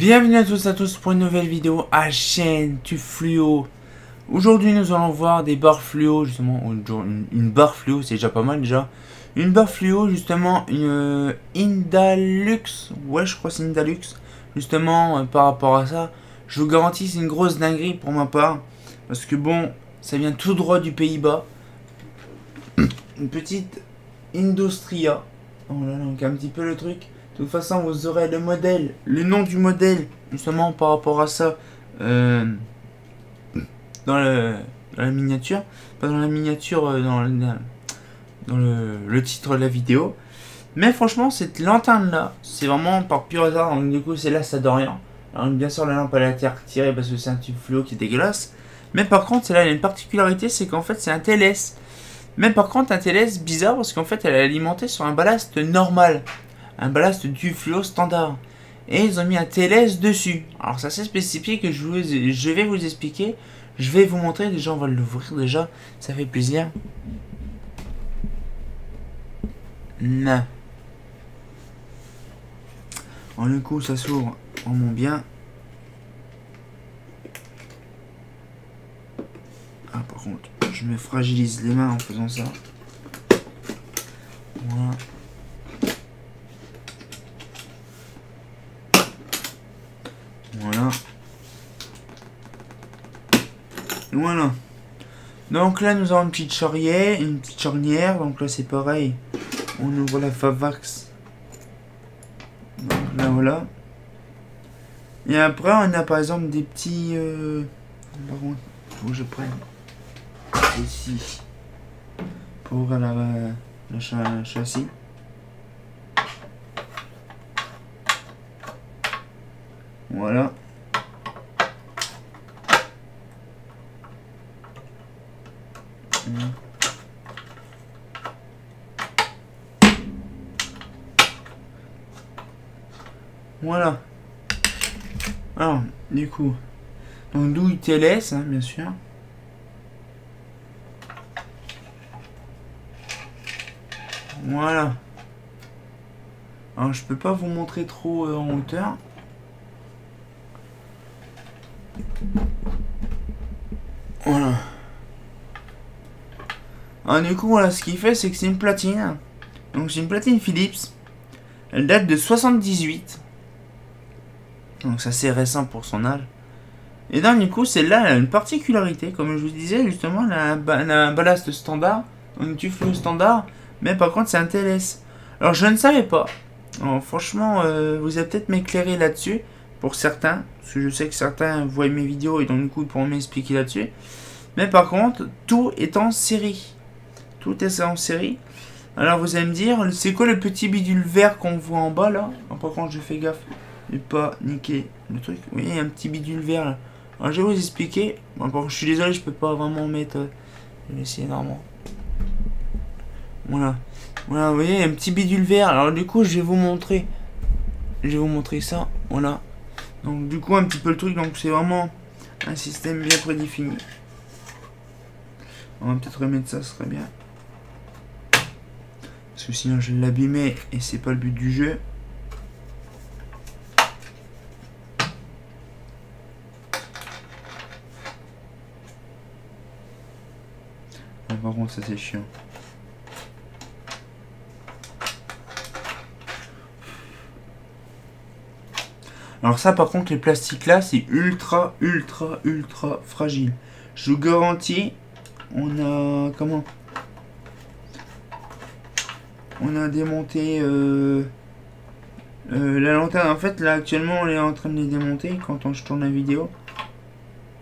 Bienvenue à tous et à tous pour une nouvelle vidéo à chaîne tu fluo. Aujourd'hui nous allons voir des barres fluo justement, une, barre fluo c'est déjà pas mal déjà. Une barre fluo justement, une euh, Indalux, ouais je crois c'est Indalux. Justement euh, par rapport à ça, je vous garantis c'est une grosse dinguerie pour ma part. Parce que bon, ça vient tout droit du Pays-Bas. Une petite Industria. Oh donc un petit peu le truc. De toute façon, vous aurez le modèle, le nom du modèle, justement par rapport à ça, euh, dans, la miniature. Pas dans la miniature, euh, dans, dans le, titre de la vidéo. Mais franchement, cette lanterne-là, c'est vraiment par pur hasard. Donc, du coup, c'est là, ça rien. Alors, bien sûr, la lampe, elle a été retirée parce que c'est un tube fluo qui est dégueulasse. Mais par contre, celle-là, elle a une particularité, c'est qu'en fait, c'est un TLS. Mais par contre, un TLS bizarre parce qu'en fait, elle est alimentée sur un ballast normal un ballast du fluo standard. Et ils ont mis un TLS dessus. Alors ça c'est spécifique que je, vous, je vais vous expliquer. Je vais vous montrer, déjà on va l'ouvrir déjà, ça fait plaisir. Non. En le coup ça s'ouvre en mon bien. Ah par contre, je me fragilise les mains en faisant ça. Voilà. Voilà. Voilà. Donc là, nous avons une petite charrière, une petite charnière. Donc là, c'est pareil. On ouvre la Favax. Là, voilà. Et après, on a par exemple des petits... Euh... Je prenne ici pour la, la châssis. Voilà. Voilà. Alors, du coup, donc douille TLS, hein, bien sûr. Voilà. Alors, je peux pas vous montrer trop euh, en hauteur. Voilà. Alors du coup, voilà, ce qu'il fait, c'est que c'est une platine. Donc c'est une platine Philips. Elle date de 78. Donc c'est assez récent pour son âge. Et donc du coup, celle-là, elle a une particularité. Comme je vous disais, justement, elle a un, ballast standard. Un tufle standard. Mais par contre, c'est un TLS. Alors je ne savais pas. Franchement, euh, vous allez peut-être m'éclairer là-dessus pour certains, parce que je sais que certains voient mes vidéos et donc du coup ils pourront m'expliquer là-dessus. Mais par contre, tout est en série. Tout est en série. Alors vous allez me dire, c'est quoi le petit bidule vert qu'on voit en bas là? Par contre, je fais gaffe pas niquer le truc. Y a un petit bidule vert là. Alors je vais vous expliquer. Bon, je suis désolé, je peux pas vraiment mettre. Je vais essayer normalement. Voilà. Voilà, vous voyez, un petit bidule vert. Alors du coup, je vais vous montrer. Je vais vous montrer ça. Voilà. Donc du coup un petit peu le truc, donc c'est vraiment un système bien prédéfini. On va peut-être remettre ça, ce serait bien. Parce que sinon je l'abîmer et c'est pas le but du jeu. Ça c'est chiant. Alors ça par contre les plastiques là c'est ultra ultra ultra fragile. Je vous garantis on a comment? On a démonté euh, euh, la lanterne. En fait là actuellement on est en train de les démonter quand on, je tourne la vidéo.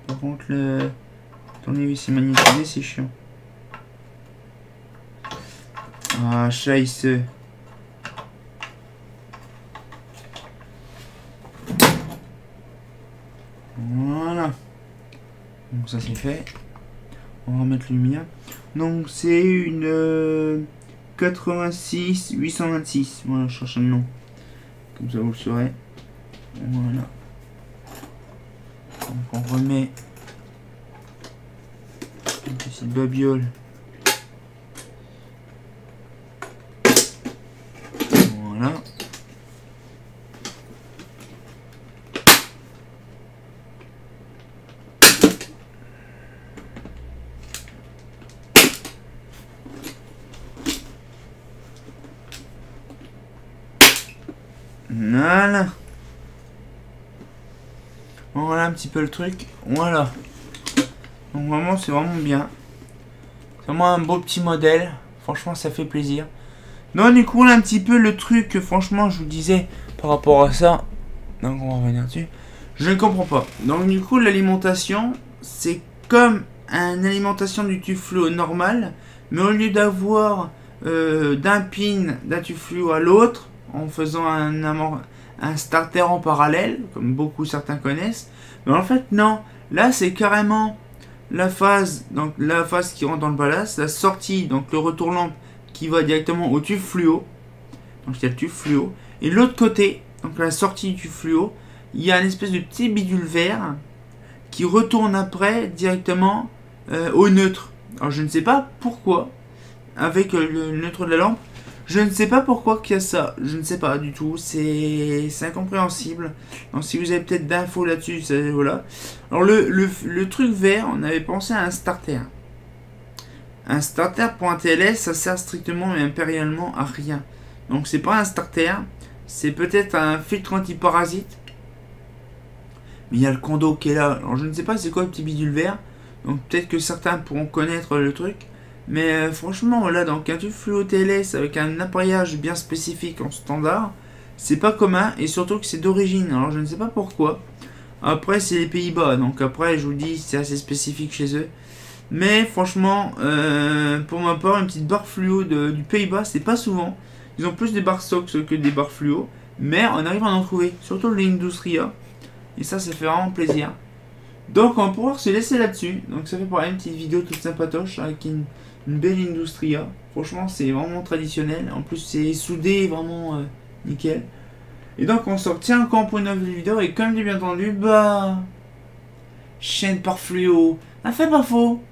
Par contre le tournevis c'est magnétisé c'est chiant. Ah scheiße. Donc ça c'est fait. On va remettre le lumière. Donc c'est une 86 euh, 826. Voilà, je cherche un nom. Comme ça vous le saurez. Voilà. Donc on remet une petite babiole. Voilà. Voilà. Voilà un petit peu le truc. Voilà. Donc vraiment, c'est vraiment bien. C'est vraiment un beau petit modèle. Franchement, ça fait plaisir. Donc du coup, un petit peu le truc que franchement, je vous disais par rapport à ça. Donc on va revenir dessus. Je ne comprends pas. Donc du coup, l'alimentation, c'est comme une alimentation du tuflo normal. Mais au lieu d'avoir euh, d'un pin d'un tuflo à l'autre, en faisant un, un starter en parallèle, comme beaucoup certains connaissent. Mais en fait, non. Là, c'est carrément la phase, donc la phase qui rentre dans le ballast, la sortie, donc le retour lampe qui va directement au tube fluo. Donc il y a le tube fluo. Et l'autre côté, donc la sortie du fluo, il y a une espèce de petit bidule vert qui retourne après directement euh, au neutre. Alors je ne sais pas pourquoi, avec le neutre de la lampe, je ne sais pas pourquoi qu'il y a ça. Je ne sais pas du tout. C'est incompréhensible. Donc si vous avez peut-être d'infos là-dessus, voilà. Alors le, le, truc vert, on avait pensé à un starter. Un starter pour un TLS, ça sert strictement et impérialement à rien. Donc c'est pas un starter. C'est peut-être un filtre anti-parasite. Mais il y a le condo qui est là. Alors je ne sais pas c'est quoi le petit bidule vert. Donc peut-être que certains pourront connaître le truc. Mais euh, franchement, là, dans un tube fluo TLS avec un appareillage bien spécifique en standard, c'est pas commun et surtout que c'est d'origine. Alors je ne sais pas pourquoi. Après, c'est les Pays-Bas, donc après, je vous dis, c'est assez spécifique chez eux. Mais franchement, euh, pour ma part, une petite barre fluo du Pays-Bas, c'est pas souvent. Ils ont plus des barres stocks que des barres fluo. Mais on arrive à en trouver, surtout l'Industria. Et ça, ça fait vraiment plaisir. Donc on va pouvoir se laisser là-dessus. Donc ça fait pour une petite vidéo toute sympatoche avec une une belle Industria. Franchement, c'est vraiment traditionnel. En plus, c'est soudé vraiment euh, nickel. Et donc, on se retient encore pour une nouvelle vidéo. Et comme j'ai bien entendu, bah. Chaîne par fluo. Ça fait pas faux.